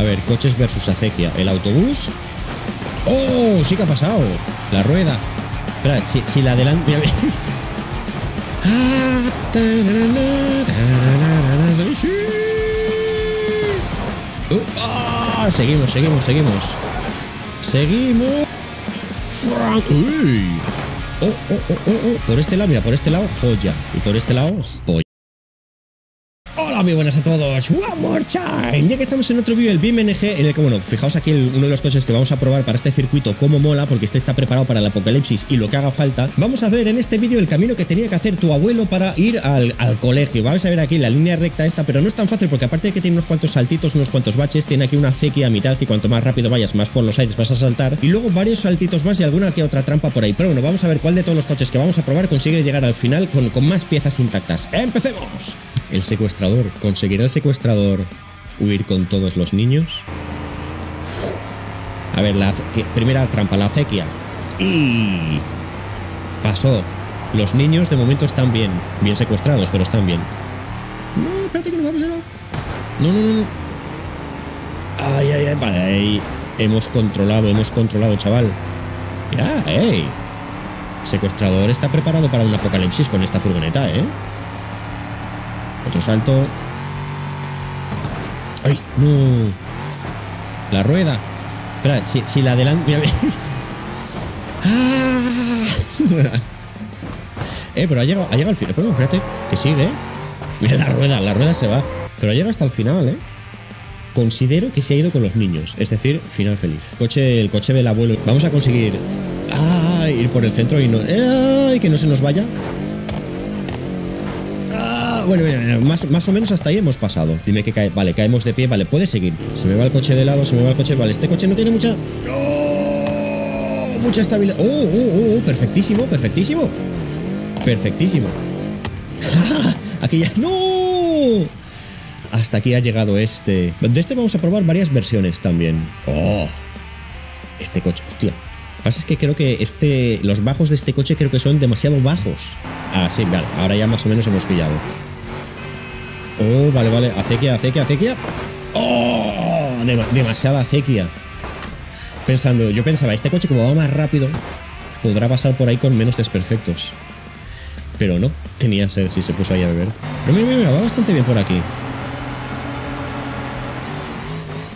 A ver, coches versus acequia. El autobús. ¡Oh! Sí que ha pasado. La rueda. Espera, si, si la adelante. Uh, ah, seguimos, seguimos, seguimos. Seguimos. Uy. Oh, oh, oh, oh, oh. Por este lado, mira, por este lado, joya. Y por este lado, joya. Hola, muy buenas a todos. One more time. Ya que estamos en otro vídeo del BMNG, en el que, bueno, fijaos aquí el- uno de los coches que vamos a probar para este circuito, cómo mola, porque este está preparado para el apocalipsis y lo que haga falta. Vamos a ver en este vídeo el camino que tenía que hacer tu abuelo para ir al, colegio. Vamos a ver aquí la línea recta esta, pero no es tan fácil porque aparte de que tiene unos cuantos saltitos, unos cuantos baches, tiene aquí una acequia a mitad que cuanto más rápido vayas, más por los aires vas a saltar. Y luego varios saltitos más y alguna que otra trampa por ahí. Pero bueno, vamos a ver cuál de todos los coches que vamos a probar consigue llegar al final con, con más piezas intactas. ¡Empecemos! El secuestrador. ¿Conseguirá el secuestrador huir con todos los niños? A ver, la, primera trampa, la acequia. Y... Pasó. Los niños de momento están bien. Bien secuestrados, pero están bien. No, espérate que no vamos lado. No, no, no, no. Ay, ay, ay, vale, ahí. Hemos controlado, hemos controlado, chaval. Mira, ey. Secuestrador está preparado para un apocalipsis con esta furgoneta, ¿eh? Otro salto. ¡Ay! ¡No! La rueda. Espera, si, si la adelante. Mira, mira. ¡Ah! eh, pero ha llegado, ha llegado al final. Pero espérate, que sigue, ¿eh? Mira la rueda, la rueda se va. Pero llega hasta el final, ¿eh? Considero que se ha ido con los niños, es decir, final feliz. Coche, el coche del abuelo. Vamos a conseguir ah, ir por el centro y no. ¡Ay! Que no se nos vaya. Bueno, mira, más o menos hasta ahí hemos pasado. Dime que cae. Vale, caemos de pie. Vale, puede seguir. Se me va el coche de lado, se me va el coche. Vale, este coche no tiene mucha. ¡Oh! Mucha estabilidad. ¡Oh, oh, oh! oh, Perfectísimo, perfectísimo. Perfectísimo. Aquí ya. ¡No! Hasta aquí ha llegado este. De este vamos a probar varias versiones también. ¡Oh! Este coche, hostia. Lo que pasa es que creo que este, los bajos de este coche creo que son demasiado bajos. Ah, sí, vale. Ahora ya más o menos hemos pillado. Oh, vale, vale. Acequia, acequia, acequia. ¡Oh! Dem- demasiada acequia. Pensando, yo pensaba, este coche como va más rápido, podrá pasar por ahí con menos desperfectos. Pero no, tenía sed si se puso ahí a beber. Pero mira, mira, va bastante bien por aquí.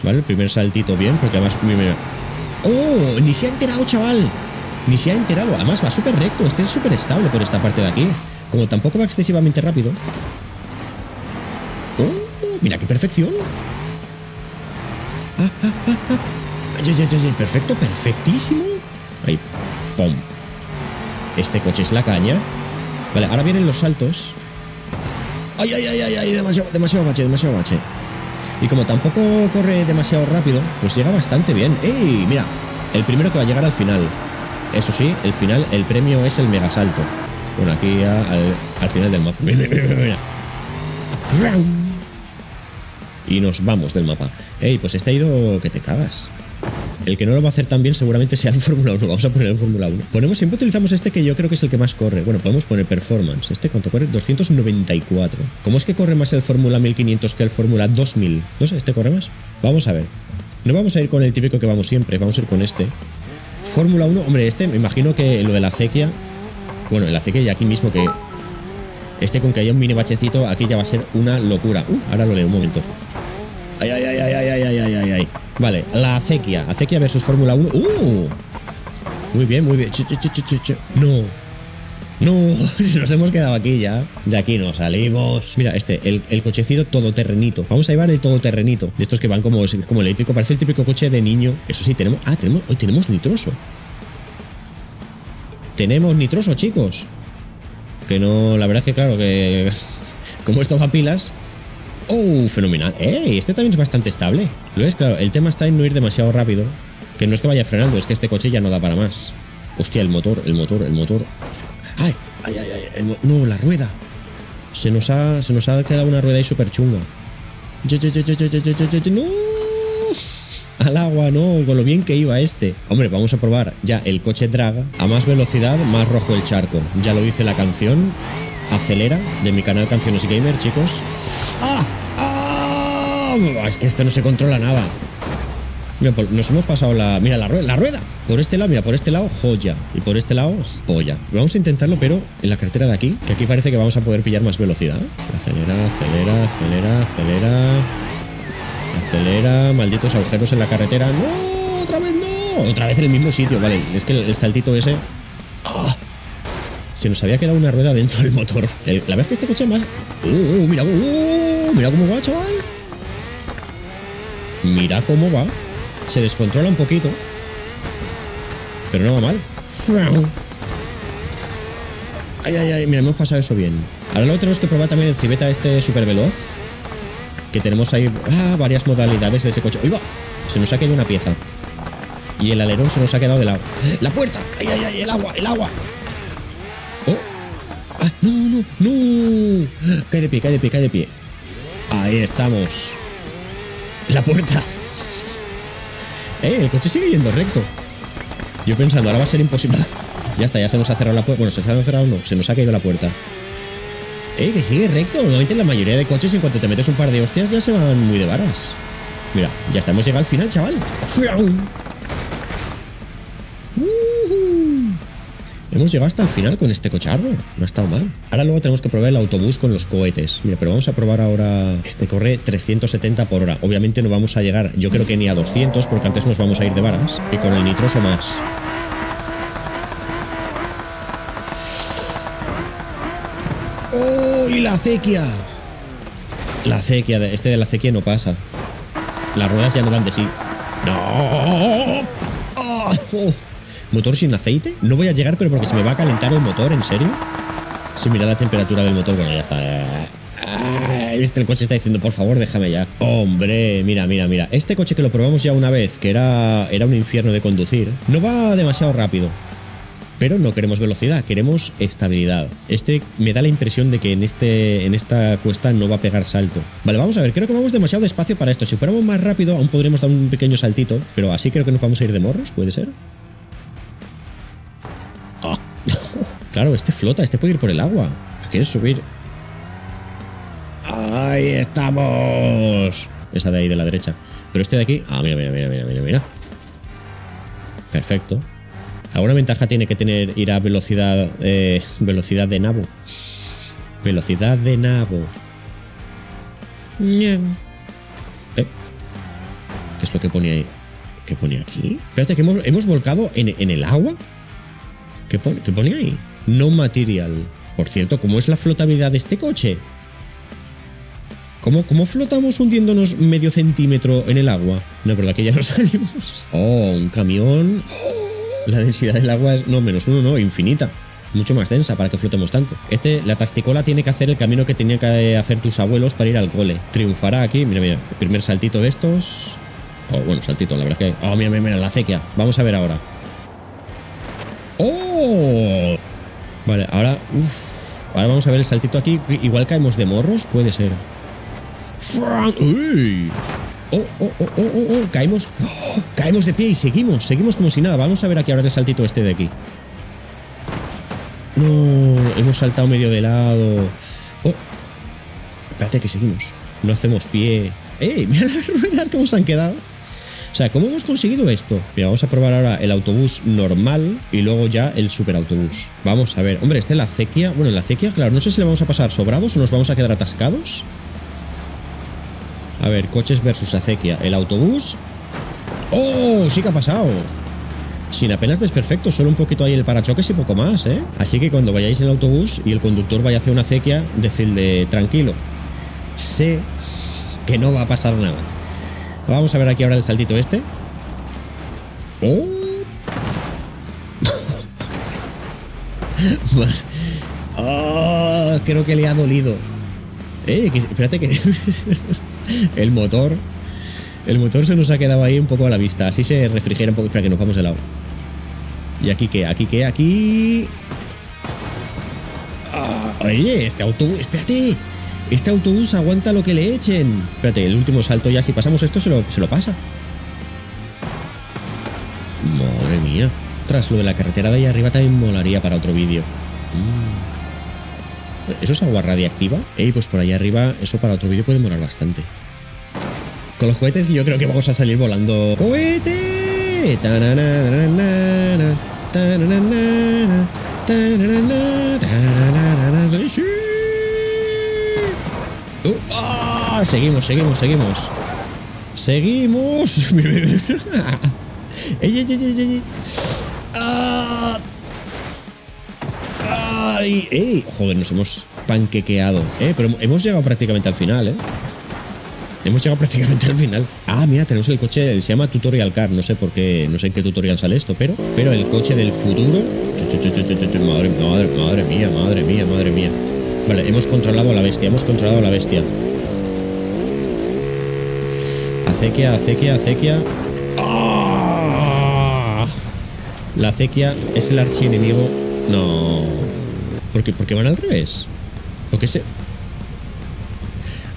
Vale, el primer saltito bien, porque además. ¡Oh! Ni se ha enterado, chaval. Ni se ha enterado. Además, va súper recto. Este es súper estable por esta parte de aquí. Como tampoco va excesivamente rápido. Mira qué perfección. Perfecto, perfectísimo. Ahí, ¡pum! Este coche es la caña. Vale, ahora vienen los saltos. ¡Ay, ay, ay, ay! demasiado, demasiado bache, demasiado bache. Y como tampoco corre demasiado rápido, pues llega bastante bien. ¡Ey! Mira, el primero que va a llegar al final. Eso sí, el final, el premio es el megasalto. Bueno, aquí al, al final del mapa. Mira, mira, mira. Y nos vamos del mapa. ¡Ey! Pues este ha ido que te cagas. El que no lo va a hacer tan bien seguramente sea el Fórmula 1. Vamos a poner el Fórmula 1. Ponemos, siempre utilizamos este que yo creo que es el que más corre. Bueno, podemos poner performance. ¿Este cuánto corre? 294. ¿Cómo es que corre más el Fórmula 1500 que el Fórmula 2000? No sé, ¿este corre más? Vamos a ver. No vamos a ir con el típico que vamos siempre, vamos a ir con este. Fórmula 1, hombre, este me imagino que lo de la acequia. Bueno, el acequia y aquí mismo que. Este con que haya un mini bachecito, aquí ya va a ser una locura. Uh, ahora lo leo un momento. Ay, ay, ay, ay, ay, ay, ay, ay, ay. Vale, la acequia. Acequia versus Fórmula 1. ¡Uh! Muy bien, muy bien. No. No, nos hemos quedado aquí ya. De aquí no salimos. Mira, este, el, el cochecito todoterrenito. Vamos a llevar el todoterrenito. De estos que van como, como eléctrico. Parece el típico coche de niño. Eso sí, tenemos. Ah, tenemos. Hoy tenemos nitroso. Tenemos nitroso, chicos. Que no. La verdad es que, claro, que. Como esto va a pilas. ¡Oh! Fenomenal. ¡Eh! Este también es bastante estable. Lo es, claro. El tema está en no ir demasiado rápido. Que no es que vaya frenando, es que este coche ya no da para más. Hostia, el motor, el motor, el motor. ¡Ay! ¡Ay, ay, ay! No, la rueda. Se nos ha, se nos ha quedado una rueda ahí súper chunga. ¡No! Al agua, no, con lo bien que iba este. Hombre, vamos a probar ya el coche drag. A más velocidad, más rojo el charco. Ya lo dice la canción. Acelera, de mi canal Canciones Gamer, chicos. ¡Ah! ¡Ah! Es que esto no se controla nada. Mira, nos hemos pasado la. Mira, la rueda, la rueda. Por este lado, mira, por este lado, joya. Y por este lado, polla. Vamos a intentarlo, pero en la carretera de aquí, que aquí parece que vamos a poder pillar más velocidad. Acelera, acelera, acelera, acelera. Acelera, malditos agujeros en la carretera. ¡No! ¡Otra vez no! Otra vez en el mismo sitio, vale. Es que el, el saltito ese. ¡Ah! Se nos había quedado una rueda dentro del motor. La verdad es que este coche más. ¡Uh! uh, mira, uh, mira cómo va, chaval. Mira cómo va. Se descontrola un poquito. Pero no va mal. Ay, ay, ay, mira, hemos pasado eso bien. Ahora luego tenemos que probar también el cibeta este super veloz. Que tenemos ahí ah, varias modalidades de ese coche. ¡Uy, va! Se nos ha caído una pieza. Y el alerón se nos ha quedado de lado. ¡La puerta! ¡Ay, ay, ay! ¡El agua! ¡El agua! ¡No! Cae de pie, cae de pie, cae de pie. Ahí estamos. La puerta. Eh, el coche sigue yendo recto. Yo pensando, ahora va a ser imposible. Ya está, ya se nos ha cerrado la puerta. Bueno, se nos ha cerrado no, se nos ha caído la puerta. Eh, que sigue recto. Normalmente la mayoría de coches, en cuanto te metes un par de hostias, ya se van muy de varas. Mira, ya está, hemos llegado al final, chaval. ¡Fiau! Hemos llegado hasta el final con este cochardo. No ha estado mal. Ahora luego tenemos que probar el autobús con los cohetes. Mira, pero vamos a probar ahora. Este corre 370 por hora. Obviamente no vamos a llegar, yo creo que ni a 200, porque antes nos vamos a ir de varas. Y con el nitroso más. ¡Oh! ¡Y la acequia! La acequia, este de la acequia no pasa. Las ruedas ya no dan de sí. ¡No! ¡Ah! ¡Oh! ¿Motor sin aceite? No voy a llegar, pero porque se me va a calentar el motor, ¿en serio? Si mira la temperatura del motor, bueno, ya está. Este el coche está diciendo, por favor, déjame ya. Hombre, mira, mira, mira. Este coche que lo probamos ya una vez, que era, era un infierno de conducir, no va demasiado rápido. Pero no queremos velocidad, queremos estabilidad. Este me da la impresión de que en, este, en esta cuesta no va a pegar salto. Vale, vamos a ver, creo que vamos demasiado despacio para esto. Si fuéramos más rápido, aún podríamos dar un pequeño saltito, pero así creo que nos vamos a ir de morros, ¿puede ser? Claro, este flota, este puede ir por el agua. ¿Quieres subir? ¡Ahí estamos! Esa de ahí de la derecha. Pero este de aquí. Ah, mira, mira, mira, mira, mira, mira. Perfecto. ¿Alguna ventaja tiene que tener ir a velocidad. eh, velocidad de nabo? Velocidad de nabo. Eh, ¿Qué es lo que pone ahí? ¿Qué pone aquí? Espérate, que hemos, hemos volcado en, el agua. ¿Qué pone, ¿Qué pone ahí? No material. Por cierto, ¿cómo es la flotabilidad de este coche? ¿Cómo, ¿Cómo flotamos hundiéndonos medio centímetro en el agua? No, pero de aquí ya no salimos. Oh, un camión. La densidad del agua es no menos uno, no, infinita. Mucho más densa para que flotemos tanto. Este, la tasticola tiene que hacer el camino que tenían que hacer tus abuelos para ir al cole. Triunfará aquí. Mira, mira, primer saltito de estos. Oh, bueno, saltito, la verdad es que. Oh, mira, mira, mira, la acequia. Vamos a ver ahora. ¡Oh! Vale, ahora. Uf, ahora vamos a ver el saltito aquí. Igual caemos de morros, puede ser. ¡Uy! Oh, oh, oh, oh, oh, oh, Caemos. ¡Oh! Caemos de pie y seguimos. Seguimos como si nada. Vamos a ver aquí ahora el saltito este de aquí. No, hemos saltado medio de lado. Oh. Espérate que seguimos. No hacemos pie. ¡Ey! Mira las ruedas cómo se han quedado. O sea, ¿cómo hemos conseguido esto? Mira, vamos a probar ahora el autobús normal y luego ya el superautobús. Vamos a ver. Hombre, este la acequia. Bueno, en la acequia, claro, no sé si le vamos a pasar sobrados o nos vamos a quedar atascados. A ver, coches versus acequia. El autobús. ¡Oh! Sí que ha pasado. Sin apenas desperfecto, solo un poquito ahí el parachoques y poco más, ¿eh? Así que cuando vayáis en el autobús y el conductor vaya hacia una acequia, decidle tranquilo. Sé que no va a pasar nada. Vamos a ver aquí ahora el saltito este. ¡Oh! ¡Ah! creo que le ha dolido. Eh, que- espérate que el motor el motor se nos ha quedado ahí un poco a la vista. Así se refrigera un poco. Espera que nos vamos de lado. ¿Y aquí qué? ¿Aquí qué? Aquí. Ah, oye, este autobús. Espérate. Este autobús aguanta lo que le echen. Espérate, el último salto ya. Si pasamos esto, se lo, pasa. Madre mía. Tras lo de la carretera de ahí arriba también molaría para otro vídeo. Mm. ¿Eso es agua radiactiva? Ey, pues por ahí arriba, eso para otro vídeo puede molar bastante. Con los cohetes yo creo que vamos a salir volando. ¡Cohete! Tananana. Uh, ¡ah! Seguimos, seguimos, seguimos. Seguimos. ¡Ey, ey, ey! ¡Ah! ¡Ay! ¡Ey! Joder, nos hemos panquequeado. ¿eh? Pero hemos llegado prácticamente al final, ¿eh? Hemos llegado prácticamente al final. Ah, mira, tenemos el coche, se llama Tutorial Car. No sé por qué, no sé en qué tutorial sale esto, pero, pero el coche del futuro. Madre mía, madre mía, madre mía. Vale, hemos controlado a la bestia, hemos controlado a la bestia. Acequia, acequia, acequia. ¡Ah! La acequia es el archienemigo. No. ¿Por qué, ¿Por qué van al revés? ¿O qué se.?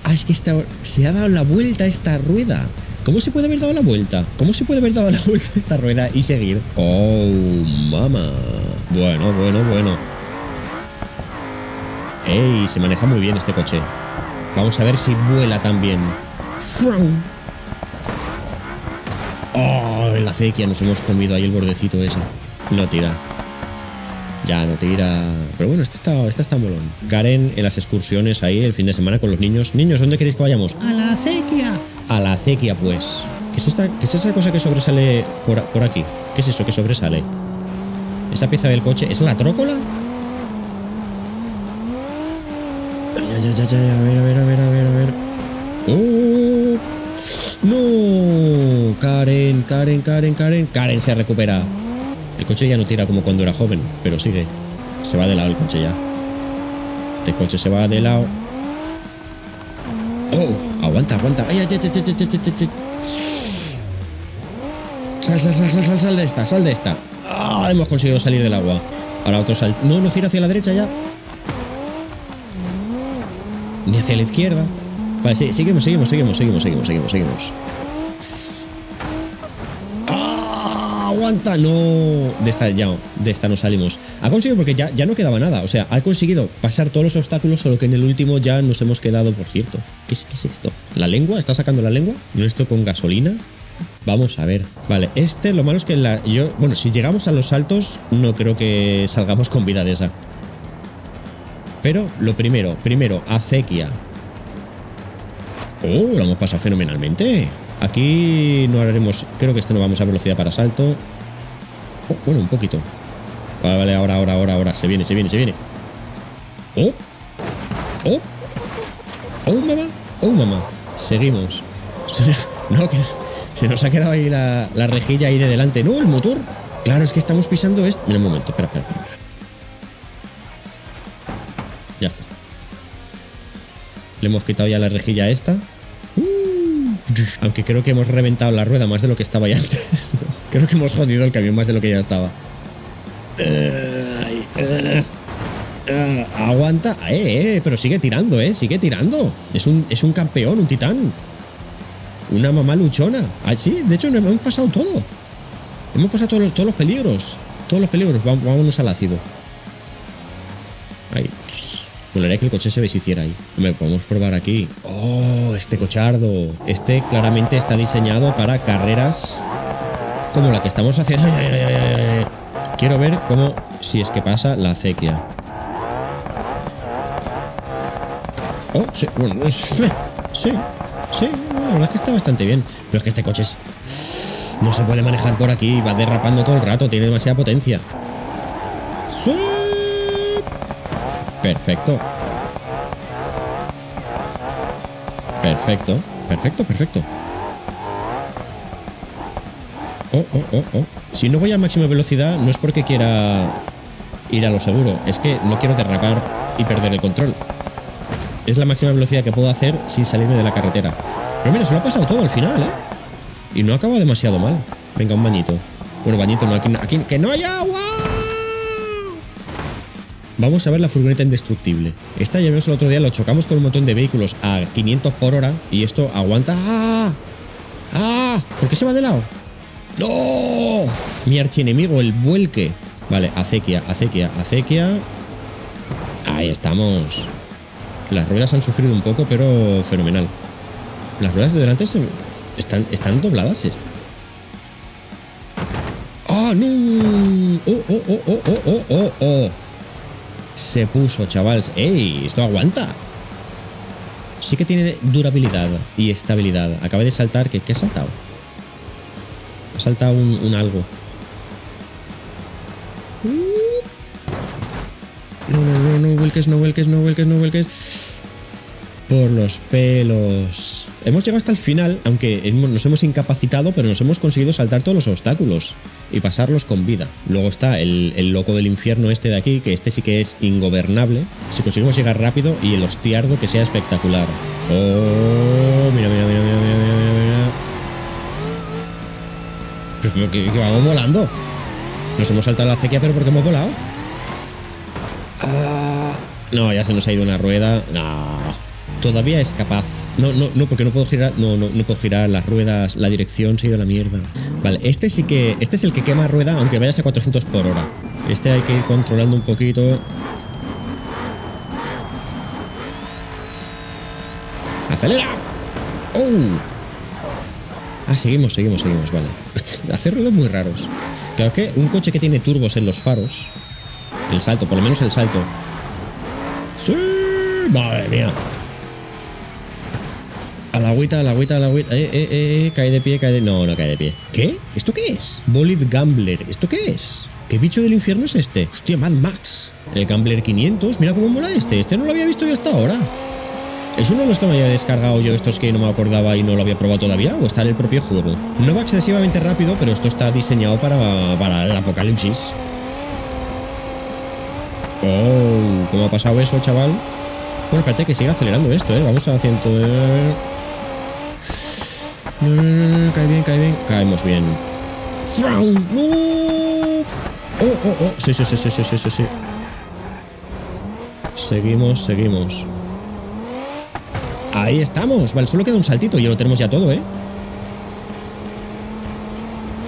Ah, es que se ha dado la vuelta esta rueda. ¿Cómo se puede haber dado la vuelta? ¿Cómo se puede haber dado la vuelta a esta rueda y seguir? Oh, mama. Bueno, bueno, bueno. ¡Ey! Se maneja muy bien este coche. Vamos a ver si vuela también. ¡Oh! En la acequia nos hemos comido ahí el bordecito ese. No tira. Ya no tira. Pero bueno, este está, este está molón. Karen en las excursiones ahí el fin de semana con los niños. Niños, ¿dónde queréis que vayamos? A la acequia. A la acequia, pues. ¿Qué es, esta, qué es esa cosa que sobresale por, por aquí? ¿Qué es eso que sobresale? Esta pieza del coche, ¿es la trócola? A ver, a ver, a ver, a ver, a ver. ¡Oh! ¡No! Karen, Karen, Karen, Karen. Karen se recupera. El coche ya no tira como cuando era joven, pero sigue. Se va de lado el coche ya. Este coche se va de lado. ¡Oh! Aguanta, aguanta. ¡Ay, ay, ay, ay, ay, ay, sal, sal, sal, sal, sal de esta, sal de esta. ¡Ah! Hemos conseguido salir del agua. Ahora otro salto. No, no gira hacia la derecha ya. Ni hacia la izquierda. Vale, sí, seguimos, seguimos, seguimos, seguimos, seguimos, seguimos, seguimos. ¡Ah! ¡Aguanta! No. De esta ya, de esta no salimos. Ha conseguido porque ya, ya no quedaba nada. O sea, ha conseguido pasar todos los obstáculos, solo que en el último ya nos hemos quedado, por cierto. ¿Qué es, esto? ¿La lengua? ¿Está sacando la lengua? ¿No esto con gasolina? Vamos a ver. Vale, este lo malo es que la, yo, bueno, si llegamos a los saltos, no creo que salgamos con vida de esa. Pero lo primero, primero, acequia. Oh, lo hemos pasado fenomenalmente. Aquí no haremos, creo que este no vamos a velocidad para salto. Oh, bueno, un poquito. Vale, vale, ahora, ahora, ahora, ahora. Se viene, se viene, se viene. Oh, oh, oh, mamá, oh, mamá. Seguimos. No, que se nos ha quedado ahí la, la, rejilla ahí de delante. No, el motor. Claro, es que estamos pisando esto. Mira un momento, espera, espera. Le hemos quitado ya la rejilla esta. Uh, aunque creo que hemos reventado la rueda más de lo que estaba ya antes. creo que hemos jodido el camión más de lo que ya estaba. Uh, uh, aguanta. Eh, eh, pero sigue tirando, eh. Sigue tirando. Es un, es un campeón, un titán. Una mamá luchona. Ah, sí, de hecho, hemos pasado todo. Hemos pasado todos todos los peligros. Todos los peligros. Vámonos al ácido. Ahí. Molaría que el coche se deshiciera ahí. Hombre, podemos probar aquí. Oh, este cochardo. Este claramente está diseñado para carreras como la que estamos haciendo. Quiero ver cómo, si es que pasa la acequia. Oh, sí, bueno, sí, sí, sí, la verdad es que está bastante bien. Pero es que este coche es... no se puede manejar por aquí, va derrapando todo el rato, tiene demasiada potencia. ¡Sí! Perfecto. Perfecto, perfecto, perfecto. Oh, oh, oh, oh. Si no voy a máxima velocidad, no es porque quiera ir a lo seguro, es que no quiero derrapar y perder el control. Es la máxima velocidad que puedo hacer sin salirme de la carretera. Pero mira, se lo ha pasado todo al final, ¿eh? Y no acaba demasiado mal. Venga, un bañito. Bueno, bañito no, aquí, aquí ¡que no hay agua! Vamos a ver la furgoneta indestructible. Esta ya vimos el otro día, lo chocamos con un montón de vehículos a 500 por hora y esto aguanta... ¡Ah! ¡Ah! ¿Por qué se va de lado? ¡No! Mi archienemigo, el vuelque. Vale, acequia, acequia, acequia. Ahí estamos. Las ruedas han sufrido un poco, pero fenomenal. Las ruedas de delante se... ¿Están, están dobladas? ¡Ah, no! ¡Oh, oh, oh, oh, oh, oh, oh, oh! Se puso, chavales. ¡Ey! Esto aguanta. Sí que tiene durabilidad y estabilidad. Acabé de saltar. ¿Qué, qué ha saltado? Ha saltado un, un algo. No, no, no, no vuelques, no vuelques, no vuelques, no vuelques. Por los pelos. Hemos llegado hasta el final, aunque nos hemos incapacitado, pero nos hemos conseguido saltar todos los obstáculos y pasarlos con vida. Luego está el, loco del infierno este de aquí, que este sí que es ingobernable. Si conseguimos llegar rápido y el hostiardo que sea espectacular. Oh, mira, mira, mira, mira, mira, mira. Pues que, que vamos volando. Nos hemos saltado la acequia, pero porque hemos volado. Ah. No, ya se nos ha ido una rueda. No. Todavía es capaz. No, no, no, porque no puedo girar. No, no, no puedo girar las ruedas. La dirección se ha ido a la mierda. Vale, este sí que. Este es el que quema rueda, aunque vayas a 400 por hora. Este hay que ir controlando un poquito. ¡Acelera! ¡Oh! Ah, seguimos, seguimos, seguimos, vale. Hace ruidos muy raros. Claro que un coche que tiene turbos en los faros. El salto, por lo menos el salto. ¡Sí! ¡Madre mía! A la agüita, a la agüita, a la agüita. Eh, eh, eh, eh, cae de pie, cae de. No, no cae de pie. ¿Qué? ¿Esto qué es? Bolid Gambler. ¿Esto qué es? ¿Qué bicho del infierno es este? Hostia, Mad Max. El Gambler 500. Mira cómo mola este. Este no lo había visto yo hasta ahora. ¿Es uno de los que me había descargado yo estos que no me acordaba y no lo había probado todavía? ¿O está en el propio juego? No va excesivamente rápido, pero esto está diseñado para, para el apocalipsis. Oh, ¿cómo ha pasado eso, chaval? Bueno, espérate que siga acelerando esto, ¿eh? Vamos a 100... Cae bien, cae bien. Caemos bien. ¡No! ¡Oh, oh, oh! Sí, sí, sí, sí, sí, sí, sí. Seguimos, seguimos. Ahí estamos. Vale, solo queda un saltito y ya lo tenemos ya todo, ¿eh?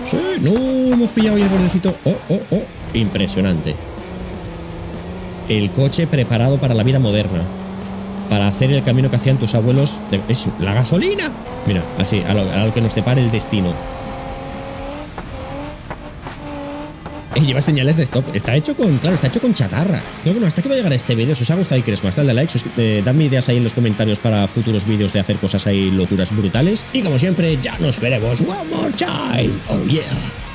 Sí, no, hemos pillado ya el bordecito. Oh, oh, oh. Impresionante. El coche preparado para la vida moderna. Para hacer el camino que hacían tus abuelos. de- la gasolina. Mira, así, a lo, que nos depare el destino. Eh, lleva señales de stop. Está hecho con, claro, está hecho con chatarra. Pero bueno, hasta que va a llegar este vídeo. Si os ha gustado y queréis más, dadle like, eh, dadme ideas ahí en los comentarios para futuros vídeos de hacer cosas ahí locuras brutales. Y como siempre, ya nos veremos. One more time. Oh yeah.